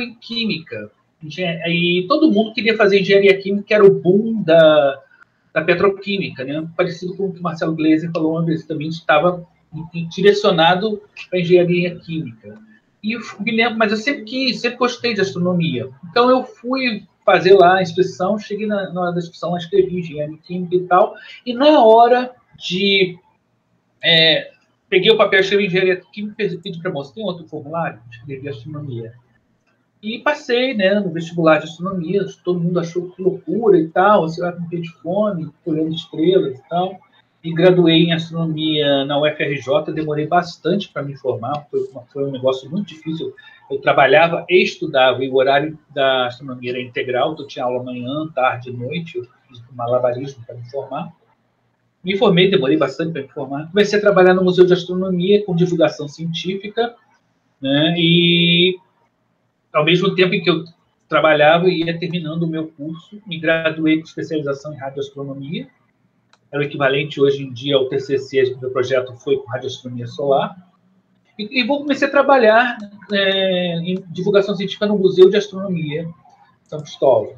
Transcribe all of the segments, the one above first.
em química. E todo mundo queria fazer engenharia química, que era o boom da, da petroquímica, né? parecido com o que o Marcelo Gleiser falou uma vez, também estava direcionado para engenharia química. E eu me lembro, mas eu sempre quis, sempre gostei de astronomia. Então eu fui fazer lá a inscrição, cheguei na, na hora da inscrição, escrevi engenharia química e tal, e na hora de. É, peguei o papel, escrevi engenharia química, pedi para a moça, tem outro formulário? Escrevi astronomia. E passei né, no vestibular de astronomia, todo mundo achou que loucura e tal, você vai com de fome, olhando estrelas e tal. E graduei em astronomia na UFRJ, demorei bastante para me formar, foi, foi um negócio muito difícil. Eu trabalhava e estudava, e o horário da astronomia era integral, então eu tinha aula manhã, tarde e noite, eu fiz um malabarismo para me formar. Me formei, demorei bastante para me formar. Comecei a trabalhar no Museu de Astronomia com divulgação científica, né, e ao mesmo tempo em que eu trabalhava e ia terminando o meu curso, me graduei com especialização em radioastronomia. Era o equivalente hoje em dia ao TCC, meu projeto foi com radioastronomia solar. E, e vou comecei a trabalhar é, em divulgação científica no Museu de Astronomia São Cristóvão.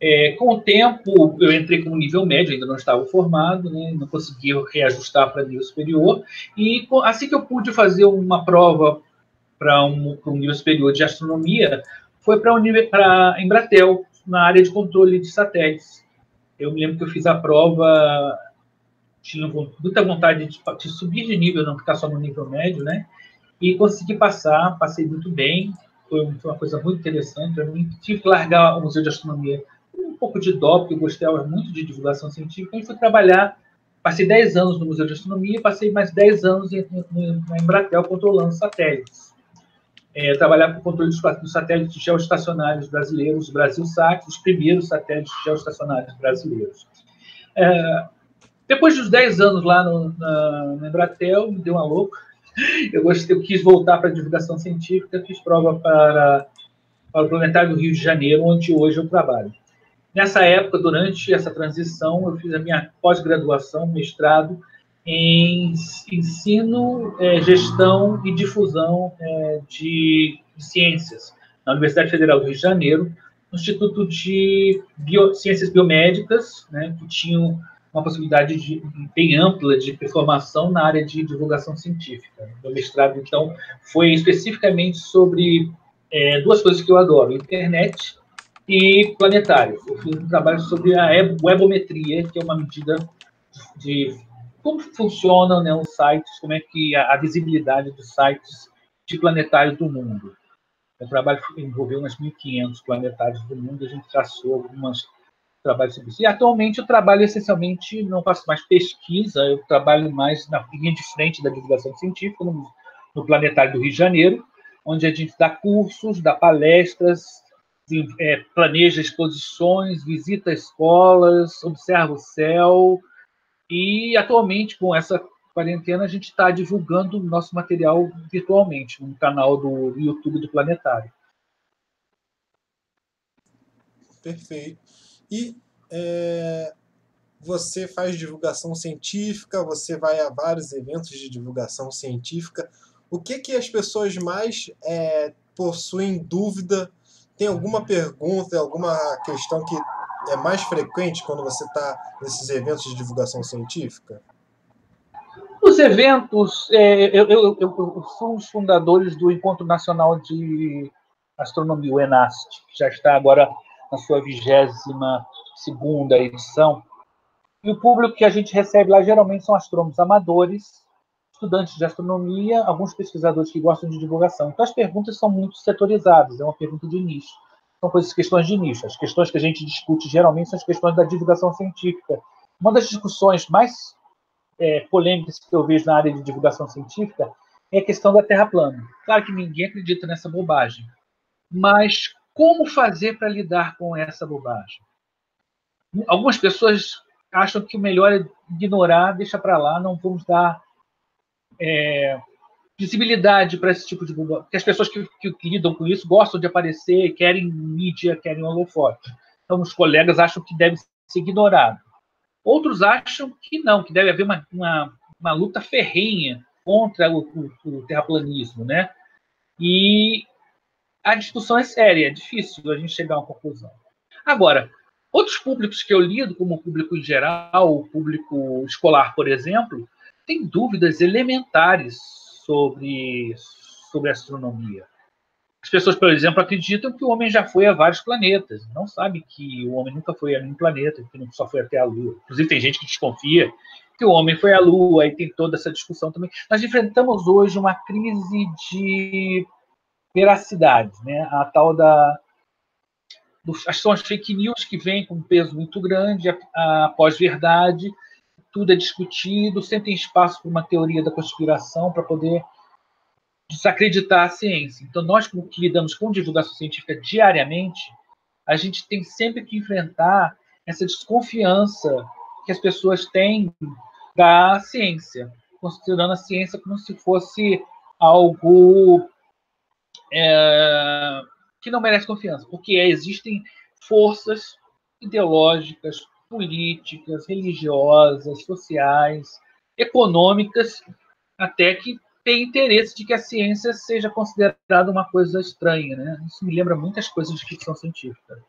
É, com o tempo, eu entrei como nível médio, ainda não estava formado, né, não conseguia reajustar para nível superior. E assim que eu pude fazer uma prova para um, um, nível superior de astronomia foi para a Embratel, na área de controle de satélites. Eu me lembro que eu fiz a prova, tinha muita vontade de, de subir de nível, não ficar só no nível médio, né? E consegui passar, passei muito bem, foi uma coisa muito interessante para mim. Tive que largar o Museu de Astronomia um pouco de dó, porque eu gostava muito de divulgação científica, e fui trabalhar. Passei 10 anos no Museu de Astronomia, passei mais 10 anos na Embratel controlando satélites é, trabalhar com o controle dos, dos satélites geoestacionários brasileiros, BrasilSat, os primeiros satélites geoestacionários brasileiros. É, depois dos 10 anos lá no, na, na Embratel, me deu uma louca. Eu, gostei, eu quis voltar para a divulgação científica, fiz prova para, para o Planetário do Rio de Janeiro, onde hoje eu trabalho. Nessa época, durante essa transição, eu fiz a minha pós-graduação, mestrado, em ensino, é, gestão e difusão é, de, ciências na Universidade Federal do Rio de Janeiro, no Instituto de Bio, Ciências Biomédicas, né, que tinha uma possibilidade de, bem ampla de formação na área de divulgação científica. O mestrado, então, foi especificamente sobre é, duas coisas que eu adoro: internet e planetário. Eu fiz um trabalho sobre a webometria, que é uma medida de como funcionam né, os sites, como é que a, a visibilidade dos sites de planetários do mundo. O trabalho envolveu umas 1.500 planetários do mundo, a gente traçou alguns trabalhos sobre isso. E atualmente eu trabalho essencialmente, não faço mais pesquisa, eu trabalho mais na linha de frente da divulgação científica, no, no Planetário do Rio de Janeiro, onde a gente dá cursos, dá palestras, é, planeja exposições, visita escolas, observa o céu, e atualmente, com essa quarentena, a gente está divulgando nosso material virtualmente no canal do YouTube do Planetário. Perfeito. E é, você faz divulgação científica, você vai a vários eventos de divulgação científica. O que, que as pessoas mais é, possuem dúvida? Tem alguma pergunta, alguma questão que é mais frequente quando você está nesses eventos de divulgação científica? Os eventos, é, eu, eu, eu, sou um dos fundadores do Encontro Nacional de Astronomia, o ENAST, que já está agora na sua vigésima segunda edição. E o público que a gente recebe lá geralmente são astrônomos amadores, estudantes de astronomia, alguns pesquisadores que gostam de divulgação. Então as perguntas são muito setorizadas, é uma pergunta de nicho são coisas, questões de nicho. As questões que a gente discute geralmente são as questões da divulgação científica. Uma das discussões mais é, polêmicas que eu vejo na área de divulgação científica é a questão da Terra plana. Claro que ninguém acredita nessa bobagem, mas como fazer para lidar com essa bobagem? Algumas pessoas acham que o melhor é ignorar, deixa para lá, não vamos dar é, visibilidade para esse tipo de porque as pessoas que, que, que, lidam com isso gostam de aparecer, querem mídia, querem holofote. Então, os colegas acham que deve ser ignorado. Outros acham que não, que deve haver uma, uma, uma luta ferrenha contra o, o, o, terraplanismo, né? E a discussão é séria, é difícil a gente chegar a uma conclusão. Agora, outros públicos que eu lido, como o público em geral, o público escolar, por exemplo, têm dúvidas elementares sobre, sobre astronomia. As pessoas, por exemplo, acreditam que o homem já foi a vários planetas. Não sabem que o homem nunca foi a nenhum planeta, que só foi até a Lua. Inclusive, tem gente que desconfia que o homem foi à Lua, e tem toda essa discussão também. Nós enfrentamos hoje uma crise de veracidade, né? a tal da. São as fake news que vêm com um peso muito grande, a pós-verdade, tudo é discutido, sempre tem espaço para uma teoria da conspiração para poder desacreditar a ciência. Então, nós que lidamos com divulgação científica diariamente, a gente tem sempre que enfrentar essa desconfiança que as pessoas têm da ciência, considerando a ciência como se fosse algo é, que não merece confiança, porque existem forças ideológicas, políticas, religiosas, sociais, econômicas, até que tem interesse de que a ciência seja considerada uma coisa estranha, né? Isso me lembra muitas coisas de ficção científica.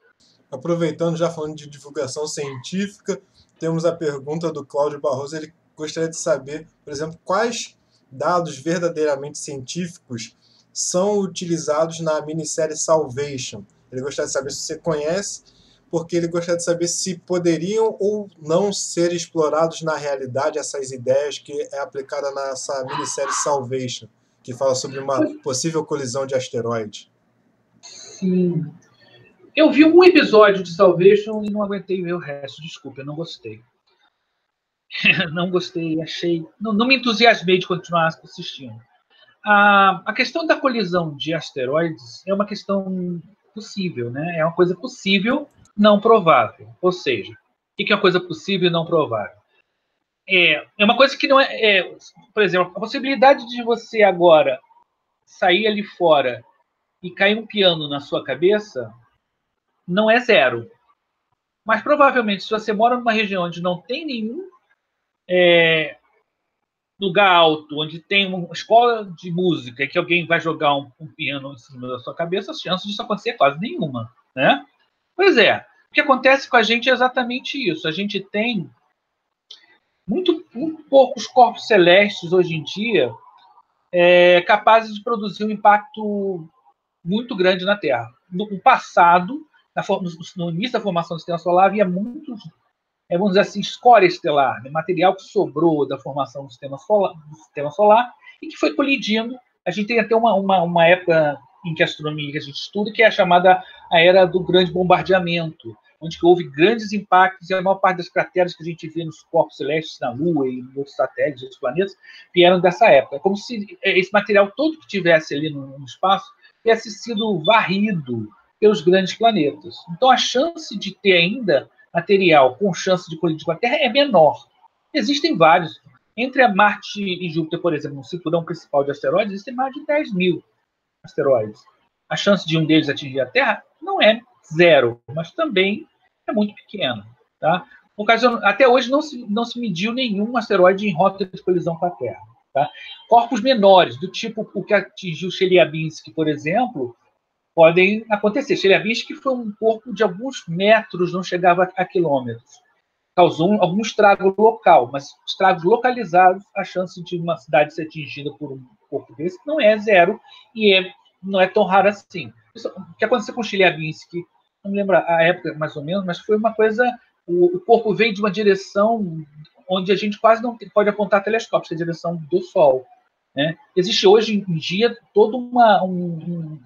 Aproveitando, já falando de divulgação científica, temos a pergunta do Cláudio Barroso. Ele gostaria de saber, por exemplo, quais dados verdadeiramente científicos são utilizados na minissérie Salvation. Ele gostaria de saber se você conhece porque ele gostaria de saber se poderiam ou não ser explorados na realidade essas ideias que é aplicada nessa minissérie Salvation, que fala sobre uma possível colisão de asteroides. Sim. Eu vi um episódio de Salvation e não aguentei ver o resto. Desculpa, eu não gostei. não gostei, achei. Não, não, me entusiasmei de continuar assistindo. A, a questão da colisão de asteroides é uma questão possível, né? É uma coisa possível não provável. Ou seja, o que é uma coisa possível e não provável? É, é uma coisa que não é, é, Por exemplo, a possibilidade de você agora sair ali fora e cair um piano na sua cabeça não é zero. Mas provavelmente, se você mora numa região onde não tem nenhum é, lugar alto, onde tem uma escola de música que alguém vai jogar um, um piano em cima da sua cabeça, as chances disso acontecer é quase nenhuma. Né? Pois é. O que acontece com a gente é exatamente isso. A gente tem muito, muito poucos corpos celestes hoje em dia é, capazes de produzir um impacto muito grande na Terra. No passado, no início da formação do sistema solar, havia muitos, é, vamos dizer assim, escória estelar, né? material que sobrou da formação do sistema solar, do sistema solar e que foi colidindo. A gente tem até uma, uma, uma época em que a astronomia a gente estuda, que é a chamada a era do grande bombardeamento, onde houve grandes impactos e a maior parte das crateras que a gente vê nos corpos celestes, na Lua e em outros satélites, outros planetas, vieram dessa época. É como se esse material todo que tivesse ali no, no espaço tivesse sido varrido pelos grandes planetas. Então, a chance de ter ainda material com chance de colidir com a Terra é menor. Existem vários. Entre a Marte e Júpiter, por exemplo, no cinturão principal de asteroides, existem mais de 10 mil asteroides. A chance de um deles atingir a Terra não é zero, mas também é muito pequena. Tá? até hoje não se, não se mediu nenhum asteroide em rota de colisão com a Terra. Tá? Corpos menores, do tipo o que atingiu Chelyabinsk, por exemplo, podem acontecer. Chelyabinsk foi um corpo de alguns metros, não chegava a quilômetros. Causou um, algum estrago local, mas estragos localizados, a chance de uma cidade ser atingida por um corpo desse não é zero e é, não é tão raro assim. Isso, o que aconteceu com Chelyabinsk, não me lembro a época mais ou menos, mas foi uma coisa. O, o corpo veio de uma direção onde a gente quase não pode apontar telescópios, que é a direção do Sol. Né? Existe hoje em dia todo uma, um,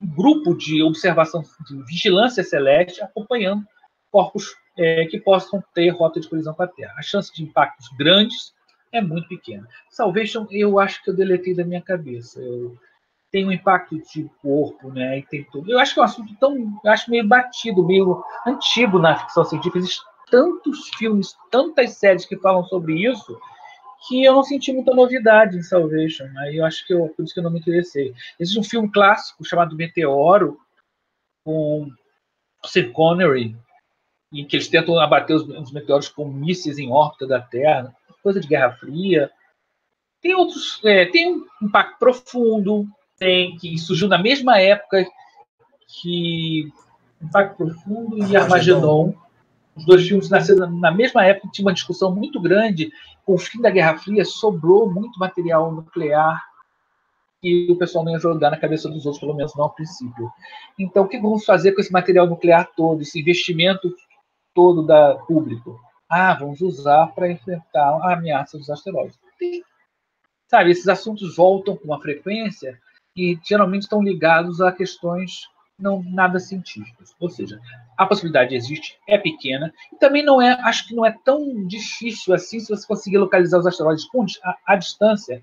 um grupo de observação, de vigilância celeste acompanhando corpos é, que possam ter rota de colisão com a Terra. A chance de impactos grandes é muito pequena. Salvation, eu acho que eu deletei da minha cabeça. Eu, tem um impacto de corpo, né? E tem tudo. Eu acho que é um assunto tão, acho meio batido, meio antigo na ficção científica. Existem tantos filmes, tantas séries que falam sobre isso, que eu não senti muita novidade em Salvation. Aí eu acho que eu, por isso que eu não me interessei. Existe um filme clássico chamado Meteoro, com Sean Connery, em que eles tentam abater os, os meteoros com mísseis em órbita da Terra coisa de Guerra Fria. Tem outros, é, tem um impacto profundo, tem que surgiu na mesma época que Impacto Profundo e Armagedon. Os dois filmes nasceram na mesma época, tinha uma discussão muito grande. Com o fim da Guerra Fria, sobrou muito material nuclear que o pessoal não ia jogar na cabeça dos outros, pelo menos não ao princípio. Então, o que vamos fazer com esse material nuclear todo, esse investimento todo da público? Ah, vamos usar para enfrentar a ameaça dos asteroides. Sabe, esses assuntos voltam com uma frequência e geralmente estão ligados a questões não nada científicas. Ou seja, a possibilidade existe, é pequena, e também não é, acho que não é tão difícil assim se você conseguir localizar os asteroides a distância.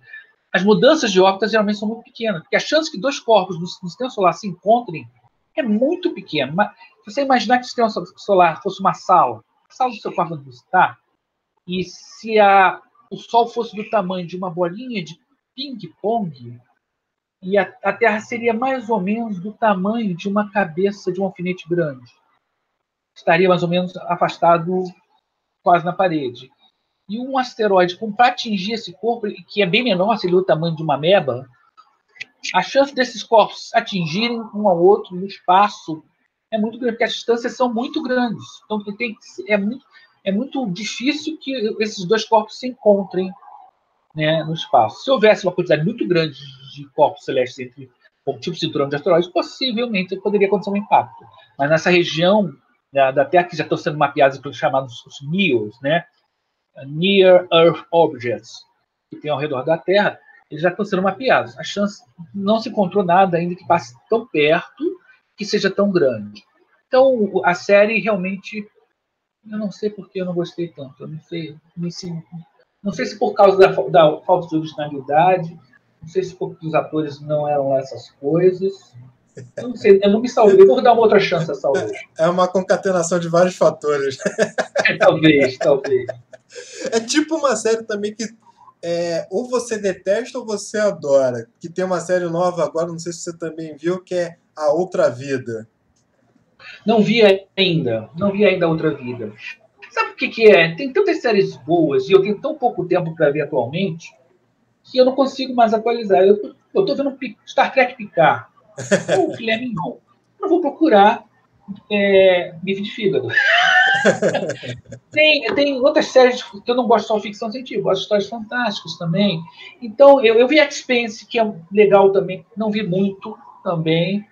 As mudanças de órbita geralmente são muito pequenas, porque a chance que dois corpos no, no sistema solar se encontrem é muito pequena. Você imaginar que o sistema solar fosse uma sala, a sala do seu quarto onde você está, e se a, o Sol fosse do tamanho de uma bolinha de ping-pong, e a, a, Terra seria mais ou menos do tamanho de uma cabeça de um alfinete grande. Estaria mais ou menos afastado quase na parede. E um asteroide, para atingir esse corpo, que é bem menor, seria o tamanho de uma meba, a chance desses corpos atingirem um ao outro no espaço é muito grande, porque as distâncias são muito grandes. Então tem, é, muito, é muito difícil que esses dois corpos se encontrem né, no espaço. Se houvesse uma quantidade muito grande de corpos celestes entre o tipo de cinturão de asteroides, possivelmente poderia acontecer um impacto. Mas nessa região da, da Terra, que já estão sendo mapeados pelos chamados os NEOs, né, Near Earth Objects, que tem ao redor da Terra, eles já estão sendo mapeados. A chance não se encontrou nada ainda que passe tão perto, que seja tão grande. Então, a série realmente, eu não sei porque eu não gostei tanto. Eu não sei, não sei se por causa da, da falta de originalidade, não sei se porque os atores não eram essas coisas. Eu não sei, eu não me salvei. Vou dar uma outra chance a salvar. É uma concatenação de vários fatores. É, talvez, talvez. É tipo uma série também que é, ou você detesta ou você adora. Que tem uma série nova agora, não sei se você também viu, que é A Outra Vida. Não vi ainda. Não vi ainda A Outra Vida. Sabe o que, que é? Tem tantas séries boas e eu tenho tão pouco tempo para ver atualmente que eu não consigo mais atualizar. Eu estou vendo Star Trek Picard. o filé mignon. Não vou procurar é, bife de fígado. tem, tem outras séries que eu não gosto só de ficção científica, gosto de histórias fantásticas também. Então, eu, eu vi Expense, que é legal também, não vi muito também.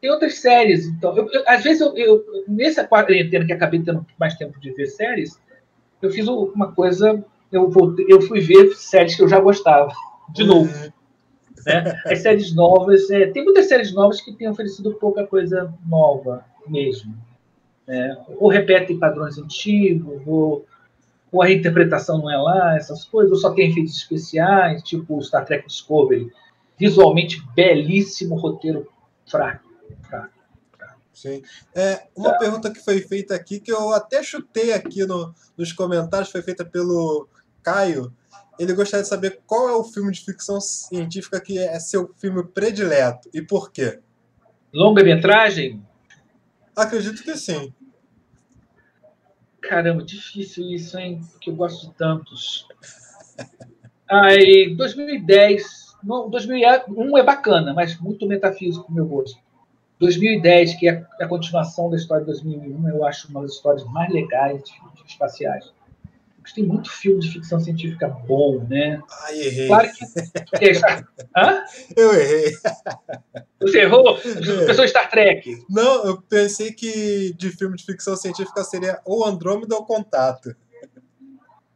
Tem outras séries, então. Eu, eu, às vezes, eu, eu, nessa quarentena que acabei tendo mais tempo de ver séries, eu fiz uma coisa. Eu, voltei, eu fui ver séries que eu já gostava, de uhum. novo. Né? As séries novas. É, tem muitas séries novas que têm oferecido pouca coisa nova mesmo. Né? Ou repetem padrões antigos, ou, ou a reinterpretação não é lá, essas coisas, ou só tem efeitos especiais, tipo Star Trek Discovery. Visualmente belíssimo, roteiro fraco. fraco, fraco. Sim. É, uma tá. pergunta que foi feita aqui, que eu até chutei aqui no, nos comentários, foi feita pelo Caio. Ele gostaria de saber qual é o filme de ficção científica que é seu filme predileto e por quê. Longa-metragem? Acredito que sim. Caramba, difícil isso, hein? Porque eu gosto de tantos. Aí, 2010. Não, 2001 é bacana, mas muito metafísico, meu gosto. 2010, que é a continuação da história de 2001, eu acho uma das histórias mais legais de, de espaciais tem muito filme de ficção científica bom, né? Ai, errei. Claro que. Hã? Eu errei. Você errou? Pessoa Star Trek. Não, eu pensei que de filme de ficção científica seria ou Andrômeda ou Contato.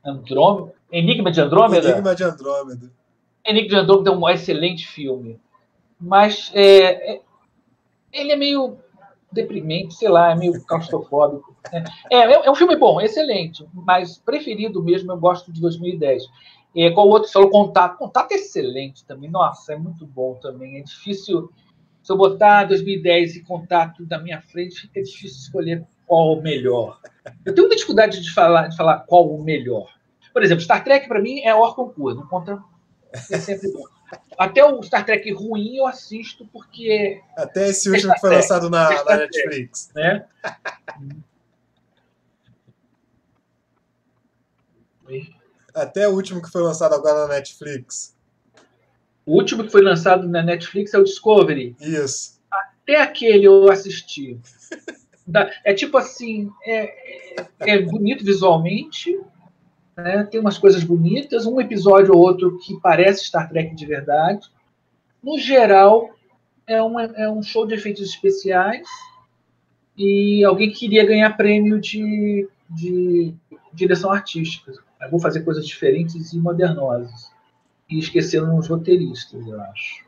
Andrômeda? Enigma de Andrômeda? Enigma de Andrômeda. Enigma de Andrômeda é um excelente filme. Mas é, é, ele é meio deprimente, sei lá, é meio claustrofóbico. É, é, é, um filme bom, excelente, mas preferido mesmo eu gosto de 2010. É, qual outro falou? Contato. Contato é excelente também. Nossa, é muito bom também. É difícil. Se eu botar 2010 e contato na minha frente, fica difícil escolher qual o melhor. Eu tenho muita dificuldade de falar, de falar qual o melhor. Por exemplo, Star Trek, para mim, é hors concurso. Não conta. É sempre bom. Até o Star Trek ruim eu assisto porque. Até esse último que foi lançado na, na Netflix. Né? Até o último que foi lançado agora na Netflix. O último que foi lançado na Netflix é o Discovery. Isso. Até aquele eu assisti. É tipo assim, é, é, é bonito visualmente, né? tem umas coisas bonitas, um episódio ou outro que parece Star Trek de verdade. No geral, é, é um show de efeitos especiais e alguém queria ganhar prêmio de, de direção artística. Eu vou fazer coisas diferentes e modernosas. E esqueceram os roteiristas, eu acho.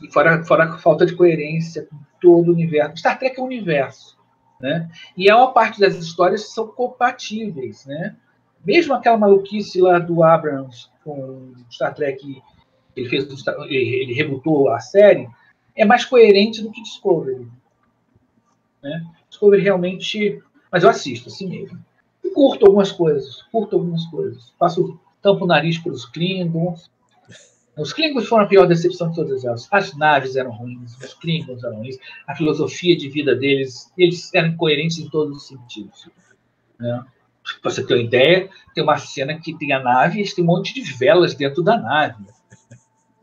E fora, fora a falta de coerência com todo o universo. Star Trek é um universo. Né? E a maior parte das histórias são compatíveis. Né? Mesmo aquela maluquice lá do Abrams com Star Trek, ele, fez, ele rebutou a série, é mais coerente do que Discovery. Né? Discovery realmente. Mas eu assisto, assim mesmo. E curto algumas coisas. Curto algumas coisas. Faço tampo o nariz para os Klingons. Os Klingons foram a pior decepção de todas elas. As naves eram ruins, os Klingons eram ruins, a filosofia de vida deles, eles eram incoerentes em todos os sentidos. Né? Para você ter uma ideia, tem uma cena que tem a nave e tem um monte de velas dentro da nave.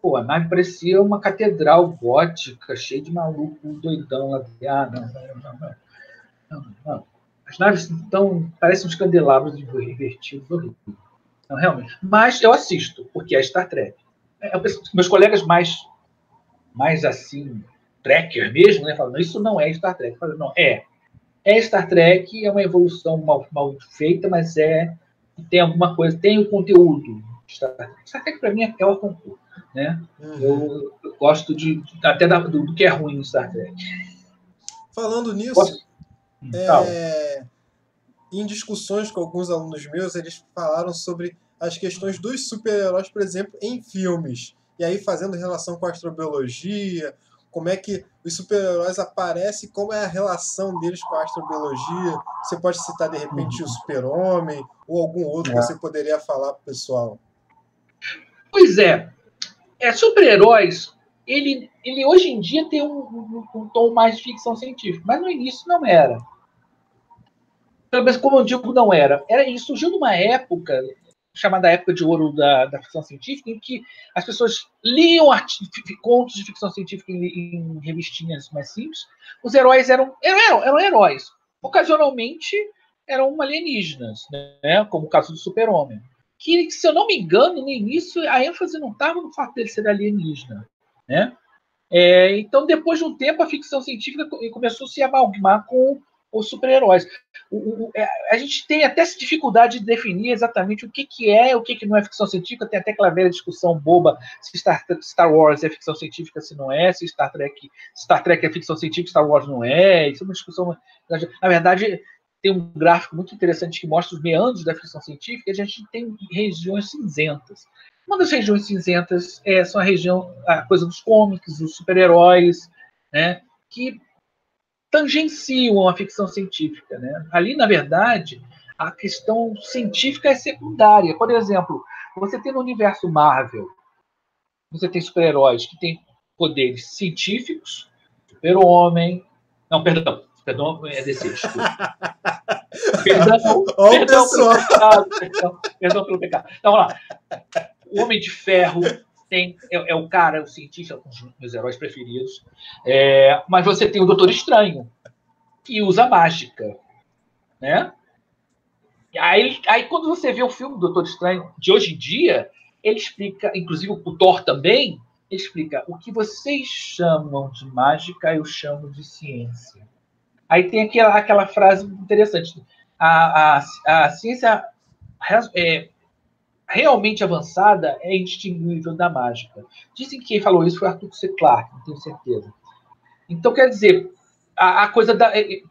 Pô, a nave parecia uma catedral gótica, cheia de maluco, doidão lá. Ah, não, não, não, não. não. As naves então parecem uns candelabros invertidos. Não, realmente. Mas eu assisto, porque é Star Trek. É, meus colegas mais, mais assim, trekker mesmo, né, falam, isso não é Star Trek. Eu falo, não, é. É Star Trek, é uma evolução mal, mal feita, mas é tem alguma coisa, tem o conteúdo. Star Trek, Star Trek para mim é o concurso. Né? Uhum. Eu, eu, gosto de até da, do, do, que é ruim no Star Trek. Falando nisso, Posso... é, em discussões com alguns alunos meus, eles falaram sobre as questões dos super-heróis, por exemplo, em filmes. E aí fazendo relação com a astrobiologia, como é que os super-heróis aparecem, como é a relação deles com a astrobiologia. Você pode citar, de repente, o super-homem ou algum outro é. que você poderia falar para o pessoal. Pois é. é super-heróis, ele, ele hoje em dia tem um, um, um tom mais de ficção científica, mas no início não era pelo menos como eu digo, não era. era ele surgiu numa época chamada época de ouro da, da ficção científica, em que as pessoas liam contos de ficção científica em, em, revistinhas mais simples. Os heróis eram, eram, eram heróis. Ocasionalmente eram alienígenas, né? como o caso do Super-Homem. Que, se eu não me engano, no início a ênfase não estava no fato dele ser alienígena. Né? É, então, depois de um tempo, a ficção científica começou a se amalgamar com os super-heróis. É, a gente tem até essa dificuldade de definir exatamente o que, que é o que, que não é ficção científica. Tem até aquela velha discussão boba se Star, Star Wars é ficção científica, se não é, se Star Trek, Star Trek é ficção científica, Star Wars não é. Isso é uma discussão. Na verdade, tem um gráfico muito interessante que mostra os meandros da ficção científica. A gente tem regiões cinzentas. Uma das regiões cinzentas é são a região, a coisa dos cômics, dos super-heróis, né? Que tangenciam a ficção científica. Né? Ali, na verdade, a questão científica é secundária. Por exemplo, você tem no universo Marvel, você tem super-heróis que têm poderes científicos, super-homem. Não, perdão, perdão, é DC, desculpa. perdão, perdão, pelo pecado, perdão, perdão pelo pecado. Então, vamos lá. O Homem de Ferro tem é, é, o cara, o cientista, um dos meus heróis preferidos. É, mas você tem o Doutor Estranho, que usa mágica, né? Aí, aí quando você vê o filme do Doutor Estranho de hoje em dia, ele explica, inclusive o Thor também, ele explica o que vocês chamam de mágica, eu chamo de ciência. Aí tem aquela, aquela frase interessante. A, a, a ciência é, realmente avançada é indistinguível da mágica. Dizem que quem falou isso foi Arthur C. Clarke, não tenho certeza. Então, quer dizer, a, a coisa da. É,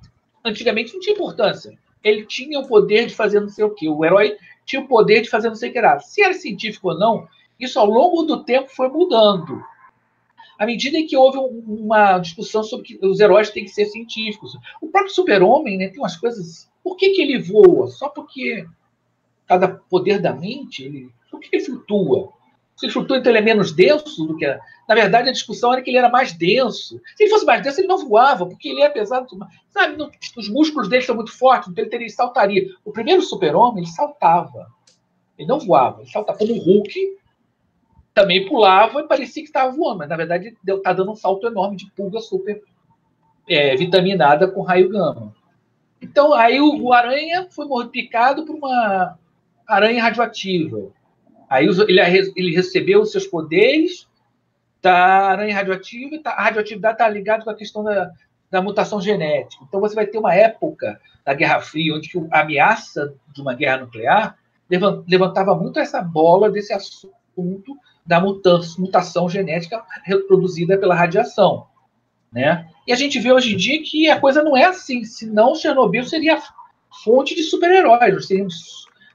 antigamente não tinha importância. Ele tinha o poder de fazer não sei o quê. O herói tinha o poder de fazer não sei o que era. Se era científico ou não, isso ao longo do tempo foi mudando. À medida que houve uma discussão sobre que os heróis têm que ser científicos. O próprio super-homem né, tem umas coisas. Por que, que ele voa? Só porque cada poder da mente, ele, por que ele flutua? Se ele flutua, então ele é menos denso do que. A... Na verdade, a discussão era que ele era mais denso. Se ele fosse mais denso, ele não voava, porque ele é pesado. Sabe, não, os músculos dele são muito fortes, então ele, teria, ele saltaria. O primeiro super-homem, ele saltava. Ele não voava, ele saltava. Como o Hulk, também pulava e parecia que estava voando, mas na verdade está dando um salto enorme de pulga super é, vitaminada com raio gama. Então, aí o, o aranha foi picado por uma aranha radioativa. Aí ele, ele recebeu os seus poderes da aranha radioativa, tá, a radioatividade está ligada com a questão da, da mutação genética. Então, você vai ter uma época da Guerra Fria onde a ameaça de uma guerra nuclear levantava muito essa bola desse assunto da mutação genética reproduzida pela radiação. Né? E a gente vê hoje em dia que a coisa não é assim, senão Chernobyl seria fonte de super-heróis, nós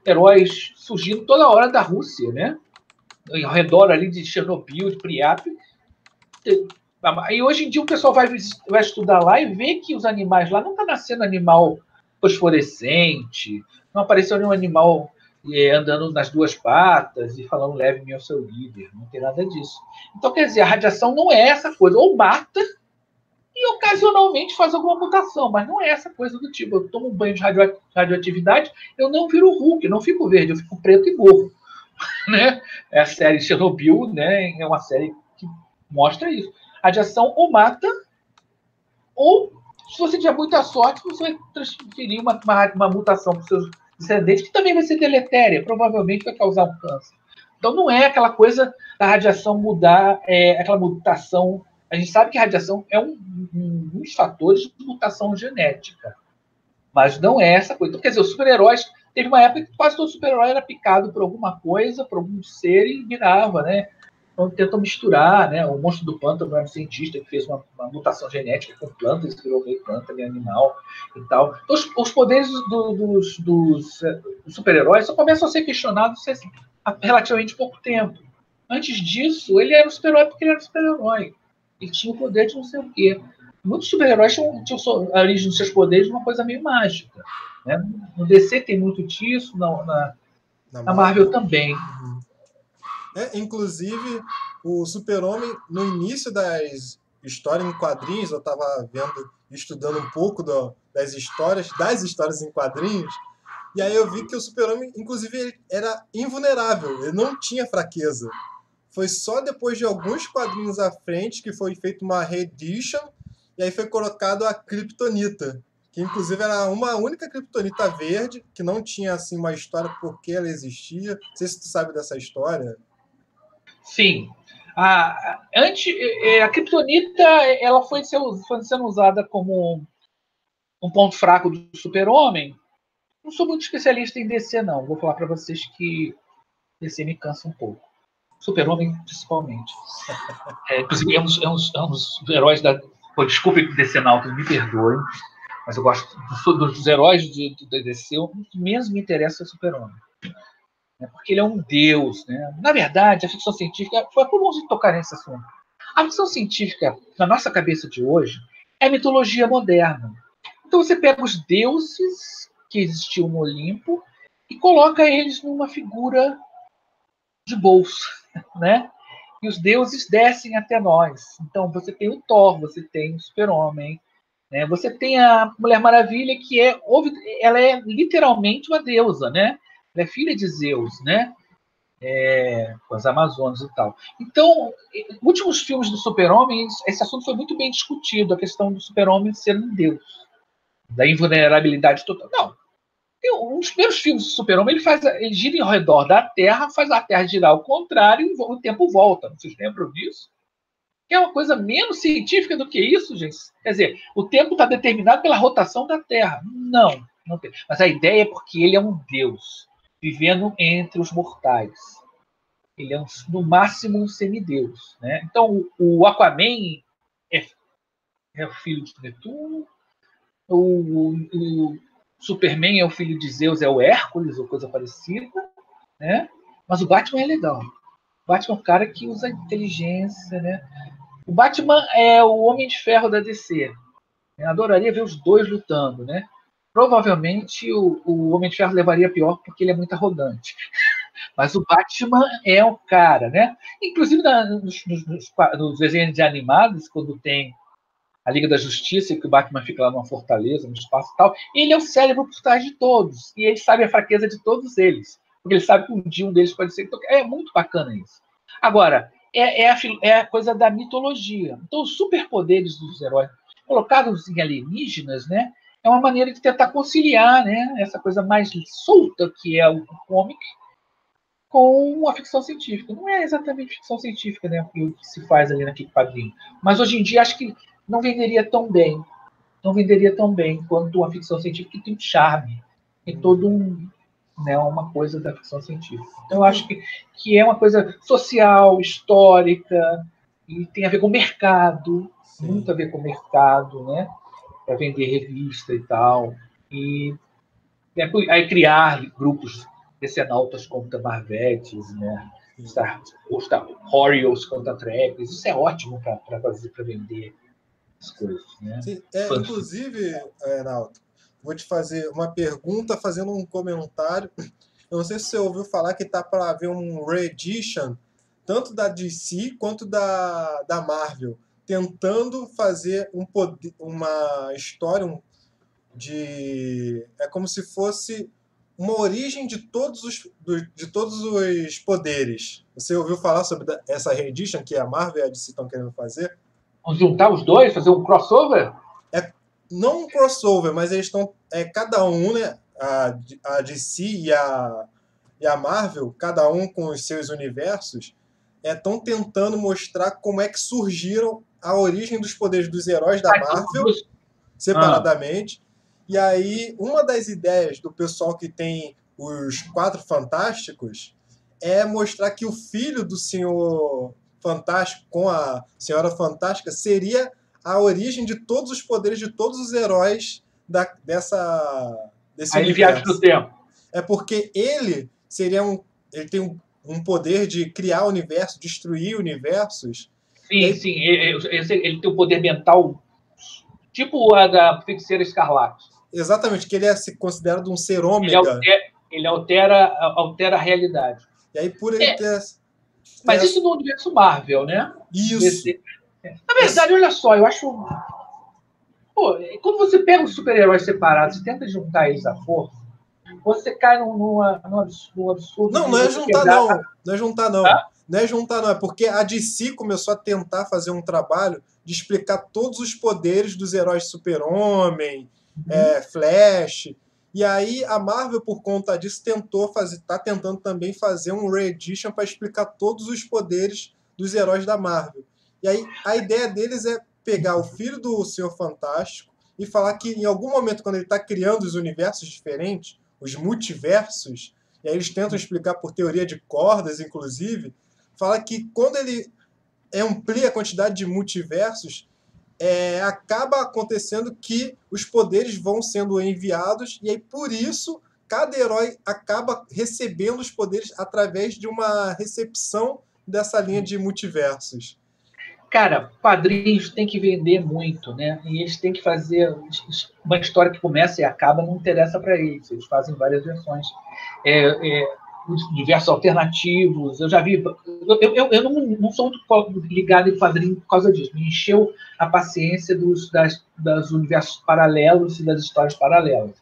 heróis surgindo toda hora da Rússia, né? ao redor ali de Chernobyl, de Priap. E hoje em dia o pessoal vai, vai estudar lá e vê que os animais lá não está nascendo animal fosforescente, não apareceu nenhum animal é, andando nas duas patas e falando leve-me ao seu líder. Não tem nada disso. Então, quer dizer, a radiação não é essa coisa. Ou mata e ocasionalmente faz alguma mutação, mas não é essa coisa do tipo, eu tomo um banho de radio radioatividade, eu não viro Hulk, não fico verde, eu fico preto e morro. né? É a série Chernobyl, né? É uma série que mostra isso. Radiação ou mata, ou se você tiver muita sorte, você vai transferir uma, uma, uma mutação para os seus descendentes, que também vai ser deletéria, provavelmente vai causar um câncer. Então não é aquela coisa da radiação mudar, é, aquela mutação. A gente sabe que radiação é um, um, um dos fatores de mutação genética. Mas não é essa coisa. Então, quer dizer, os super-heróis. Teve uma época que quase todo super-herói era picado por alguma coisa, por algum ser e virava, né? Então tentam misturar, né? O monstro do pântano era um cientista que fez uma, uma mutação genética com plantas, virou meio planta, meio animal e tal. Então, os, os poderes do, dos, dos, eh, dos super-heróis só começam a ser questionados há relativamente pouco tempo. Antes disso, ele era um super-herói porque ele era um super-herói. Ele tinha o poder de não sei o quê. Muitos super-heróis tinham, tinham a origem dos seus poderes de uma coisa meio mágica. Né? No DC tem muito disso, na, na, na Marvel, Marvel também. Uhum. É, inclusive, o Super-Homem, no início das histórias em quadrinhos, eu estava vendo, estudando um pouco do, das histórias, das histórias em quadrinhos, e aí eu vi que o Super-Homem, inclusive, ele era invulnerável, ele não tinha fraqueza. Foi só depois de alguns quadrinhos à frente que foi feita uma reedition, e aí foi colocado a Kryptonita, que inclusive era uma única Kryptonita verde, que não tinha assim uma história por que ela existia. Não sei se tu sabe dessa história. Sim. A, antes, a Kryptonita ela foi, ser, foi sendo usada como um ponto fraco do super-homem. Não sou muito especialista em DC, não. Vou falar para vocês que DC me cansa um pouco. Super-Homem, principalmente. É, inclusive, é um, é, um, é um dos heróis da. Pô, desculpe, DC Nautas, me perdoem, mas eu gosto dos, dos heróis da DC. O que menos me interessa é o Super-Homem né, porque ele é um deus. Né? Na verdade, a ficção científica, foi por bom tocar nesse assunto. A ficção científica, na nossa cabeça de hoje, é mitologia moderna. Então você pega os deuses que existiam no Olimpo e coloca eles numa figura de bolso, né? E os deuses descem até nós. Então você tem o Thor, você tem o Super-Homem, né? Você tem a Mulher Maravilha que é, ela é literalmente uma deusa, né? Ela é filha de Zeus, né? É, com as Amazonas e tal. Então, últimos filmes do Super-Homem, esse assunto foi muito bem discutido, a questão do Super-Homem ser um deus, da invulnerabilidade total. Não. Um dos primeiros filmes do Super-Homem, ele, faz, ele gira ao redor da Terra, faz a Terra girar ao contrário e o tempo volta. Vocês lembram disso? Que é uma coisa menos científica do que isso, gente. Quer dizer, o tempo está determinado pela rotação da Terra. Não, não tem. Mas a ideia é porque ele é um deus vivendo entre os mortais. Ele é, um, no máximo, um semideus. Né? Então, o Aquaman é, é o filho de Netuno, o, o, Superman é o filho de Zeus, é o Hércules, ou coisa parecida. Né? Mas o Batman é legal. O Batman é um cara que usa inteligência. Né? O Batman é o Homem de Ferro da DC. Eu adoraria ver os dois lutando, né? Provavelmente o, o Homem de Ferro levaria pior porque ele é muito arrogante. Mas o Batman é o cara, né? Inclusive na, nos, nos, nos, desenhos animados, quando tem a Liga da Justiça que o Batman fica lá numa fortaleza, no espaço e tal, ele é o cérebro por trás de todos. E ele sabe a fraqueza de todos eles. Porque ele sabe que um dia um deles pode ser. Então, é muito bacana isso. Agora, é, é, a, é a coisa da mitologia. Então, os superpoderes dos heróis, colocados em alienígenas, né, é uma maneira de tentar conciliar né, essa coisa mais solta que é o comic com a ficção científica. Não é exatamente ficção científica né, o que se faz ali naquele quadrinho. Mas hoje em dia acho que não venderia tão bem. Não venderia tão bem quanto uma ficção científica que tem um charme. Tem todo um, né, uma coisa da ficção científica. Então, eu acho que, que é uma coisa social, histórica, e tem a ver com o mercado, Sim. muito a ver com o mercado, né? Para vender revista e tal. E, e aí criar grupos decenautas contra Marvetes, né? Star, Star Orioles contra Trekkers, isso é ótimo para fazer para vender as coisas, né? Sim, é, inclusive, Renato, vou te fazer uma pergunta fazendo um comentário. Eu não sei se você ouviu falar que tá para haver um reedition tanto da DC quanto da, da Marvel, tentando fazer um poder, uma história um, de é como se fosse uma origem de todos os, de todos os poderes. Você ouviu falar sobre essa reedition que a Marvel e a DC estão querendo fazer? Vamos juntar os dois, fazer um crossover? É, não um crossover, mas eles estão. É, cada um, né? A, a DC e a, e a Marvel, cada um com os seus universos, estão é, tentando mostrar como é que surgiram a origem dos poderes dos heróis da Marvel, separadamente. E aí, uma das ideias do pessoal que tem os Quatro Fantásticos é mostrar que o filho do Senhor Fantástico com a Senhora Fantástica seria a origem de todos os poderes de todos os heróis da, dessa desse Aí universo. do tempo. É porque ele seria um ele tem um, um poder de criar o universo, destruir universos. Sim, aí, sim, ele, ele, tem um poder mental tipo a da feiticeira escarlate. Exatamente, que ele é considerado um ser ômega. Ele altera, ele altera, altera a realidade. E aí, por ele é, ter. Mas isso no universo Marvel, né? Isso. Esse, na verdade, olha só, eu acho. Pô, quando você pega os super-heróis separados e tenta juntar eles à força, você cai num, numa, num absurdo. Não, não é juntar, não. Não é juntar, não. Ah? Não é juntar, não. É porque a DC começou a tentar fazer um trabalho de explicar todos os poderes dos heróis Super-Homem, uhum. é, Flash. E aí a Marvel, por conta disso, tentou fazer, tá tentando também fazer um reedition para explicar todos os poderes dos heróis da Marvel. E aí a ideia deles é pegar o filho do Senhor Fantástico e falar que em algum momento, quando ele está criando os universos diferentes, os multiversos, e aí eles tentam explicar por teoria de cordas, inclusive, fala que quando ele amplia a quantidade de multiversos, é, acaba acontecendo que os poderes vão sendo enviados, e aí por isso cada herói acaba recebendo os poderes através de uma recepção dessa linha de multiversos. Cara, quadrinhos tem que vender muito, né? E eles têm que fazer uma história que começa e acaba, não interessa para eles. Eles fazem várias versões. É, é, diversos alternativos. Eu já vi. Eu, eu, eu não, não, sou muito ligado em quadrinho por causa disso. Me encheu a paciência dos das, das universos paralelos e das histórias paralelas.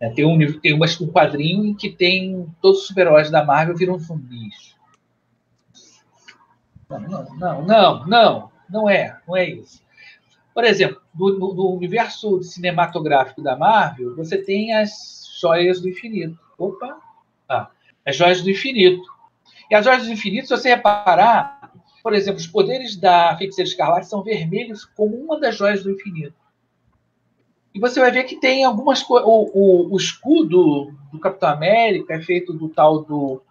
É, tem um, tem uma, um quadrinho em que tem todos os super-heróis da Marvel viram zumbis. Não, não, não, não, não, é, não é isso. Por exemplo, do, do universo cinematográfico da Marvel, você tem as joias do infinito. Opa! As joias do infinito. E as joias do infinito, se você reparar, por exemplo, os poderes da feiticeira escarlate são vermelhos como uma das joias do infinito. E você vai ver que tem algumas coisas. O, o, o, escudo do Capitão América é feito do tal do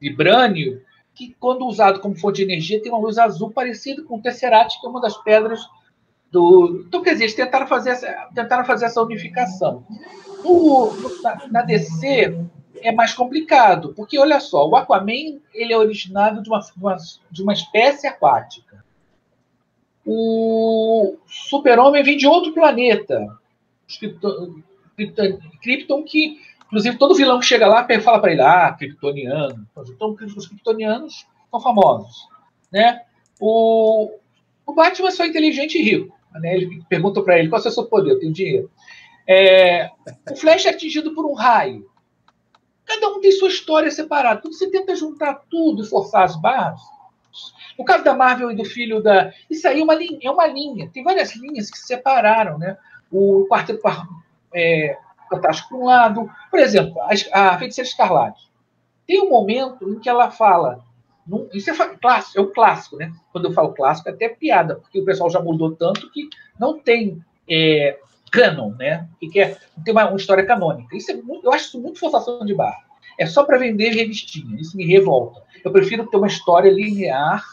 vibrânio, que, quando usado como fonte de energia, tem uma luz azul parecida com o Tesseract, que é uma das pedras do. Então, quer dizer, eles tentaram fazer essa, tentaram fazer essa unificação. No, na, na DC, é mais complicado, porque olha só, o Aquaman ele é originado de uma, de uma espécie aquática. O Super-Homem vem de outro planeta. Krypton, que, inclusive, todo vilão que chega lá fala para ele, ah, kryptoniano. Então, os kryptonianos são famosos. Né? O, o Batman é só inteligente e rico. Né? Ele pergunta para ele, qual é o seu poder? Eu tenho dinheiro. É, o Flash é atingido por um raio. Cada um tem sua história separada. Quando você tenta juntar tudo e forçar as barras, No caso da Marvel e do filho da. Isso aí é uma linha, é uma linha. Tem várias linhas que se separaram, né? O Quarteto é, Fantástico por um lado. Por exemplo, a, a Feiticeira Escarlate. Tem um momento em que ela fala. Num, isso é, clássico, é o clássico, né? Quando eu falo clássico, é até piada, porque o pessoal já mudou tanto que não tem é, canon, né? Que quer ter uma, uma, história canônica. Isso é muito, eu acho isso muito forçação de barra. É só para vender revistinha. Isso me revolta. Eu prefiro ter uma história linear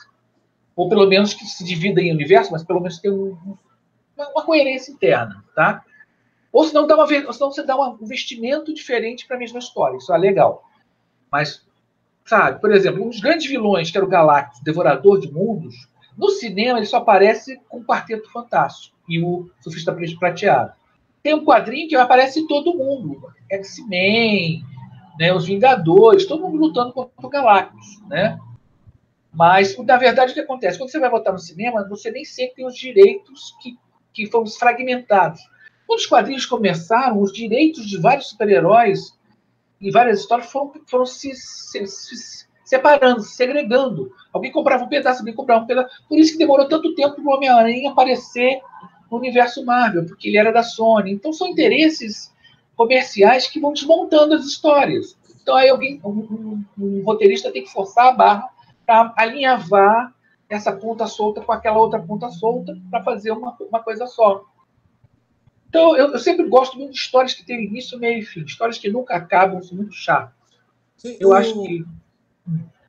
ou pelo menos que se divida em universo, mas pelo menos tem um, uma, coerência interna, tá? Ou senão, dá uma, ou senão você dá um vestimento diferente para a mesma história, isso é legal. Mas, sabe, por exemplo, um dos grandes vilões, que era o Galactus, Devorador de Mundos, no cinema ele só aparece com o Quarteto Fantástico e o Sofista Prateado. Tem um quadrinho que aparece todo mundo, X-Men, né, os Vingadores, todo mundo lutando contra o Galactus, né? Mas, na verdade, o que acontece? Quando você vai votar no cinema, você nem sempre tem os direitos que, que foram fragmentados. Quando os quadrinhos começaram, os direitos de vários super-heróis e várias histórias foram, foram se, se, se, separando, se segregando. Alguém comprava um pedaço, alguém comprava um pedaço. Por isso que demorou tanto tempo para o Homem-Aranha aparecer no universo Marvel, porque ele era da Sony. Então, são interesses comerciais que vão desmontando as histórias. Então, aí alguém, um, um, um roteirista tem que forçar a barra para alinhavar essa ponta solta com aquela outra ponta solta para fazer uma, uma coisa só. Então, eu, eu, sempre gosto muito de histórias que têm início, meio e fim. Histórias que nunca acabam, são muito chatas. Sim, eu o, acho que.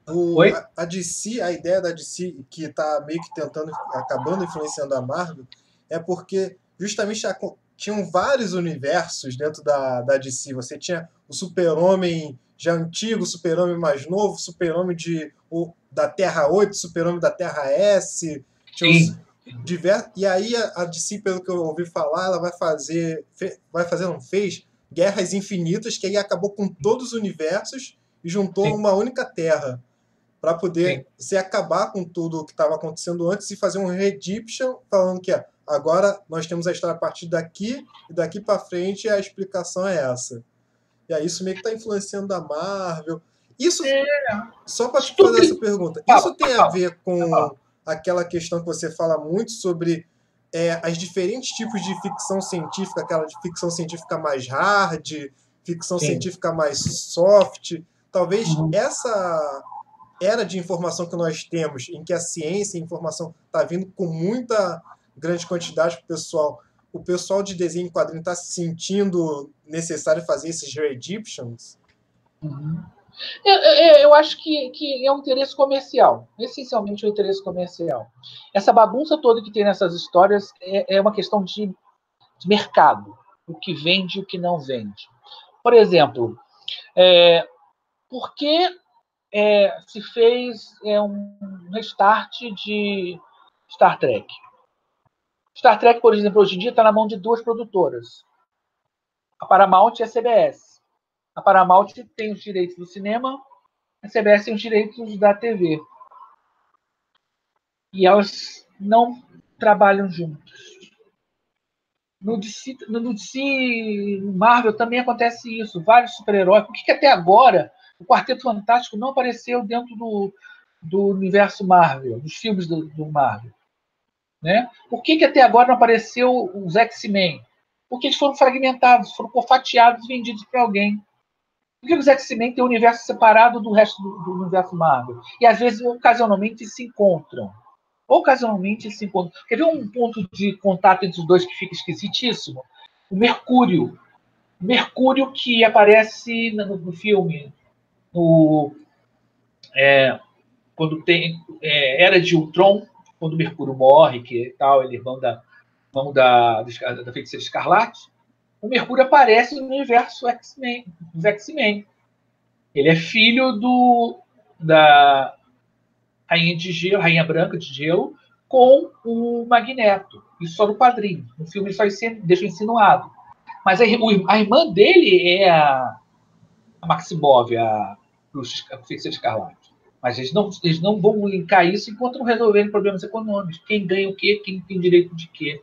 O, a, a DC, a ideia da DC, que está meio que tentando, acabando influenciando a Marvel, é porque justamente a, tinham vários universos dentro da, da DC. Você tinha o Super-Homem já antigo, Super-Homem mais novo, Super-Homem de o, da Terra 8, Super-Homem da Terra S. Divers... E aí a, a DC, pelo que eu ouvi falar, ela vai fazer. Fe... vai fazer, não fez? Guerras Infinitas, que aí acabou com todos os universos e juntou Sim. uma única Terra. para poder se acabar com tudo o que estava acontecendo antes e fazer um Redemption falando que agora nós temos a história a partir daqui e daqui para frente a explicação é essa. E aí isso meio que está influenciando a Marvel. Isso, é. só para te fazer essa pergunta, isso tem a ver com aquela questão que você fala muito sobre é, as diferentes tipos de ficção científica, aquela de ficção científica mais hard, ficção Sim. científica mais soft. Talvez uhum. essa era de informação que nós temos, em que a ciência e a informação está vindo com muita grande quantidade para o pessoal, o pessoal de desenho quadrinho está se sentindo necessário fazer esses redemptions? Uhum. Eu, eu, eu, acho que, que é um interesse comercial, essencialmente um interesse comercial. Essa bagunça toda que tem nessas histórias é, é uma questão de, de, mercado, o que vende e o que não vende. Por exemplo, é, por que é, se fez é, um restart de Star Trek? Star Trek, por exemplo, hoje em dia está na mão de duas produtoras, a Paramount e a CBS. A Paramount tem os direitos do cinema, a CBS tem os direitos da TV. E elas não trabalham juntos. No DC, no DC Marvel também acontece isso. Vários super-heróis. Por que, que, até agora o Quarteto Fantástico não apareceu dentro do, do universo Marvel, dos filmes do, do Marvel? Né? Por que, que até agora não apareceu os X-Men? Porque eles foram fragmentados, foram fatiados e vendidos para alguém. Por que os X-Men têm um universo separado do resto do, do, universo Marvel? E às vezes, ocasionalmente, se encontram. Ocasionalmente se encontram. Quer ver um ponto de contato entre os dois que fica esquisitíssimo? O Mercúrio. O Mercúrio que aparece no, no filme, no, é, quando tem é, Era de Ultron, quando o Mercúrio morre, que tal, ele é irmão da, irmão da, da feiticeira Escarlate o Mercúrio aparece no universo X-Men, dos X-Men. Ele é filho do da Rainha de Gelo, Rainha Branca de Gelo, com o Magneto. Isso só no quadrinho. No filme só deixa insinuado. Mas a, a, irmã dele é a, a Maximov, a, a Feiticeira Escarlate. Mas eles não, eles não vão linkar isso enquanto não resolverem problemas econômicos. Quem ganha o quê, quem tem direito de quê.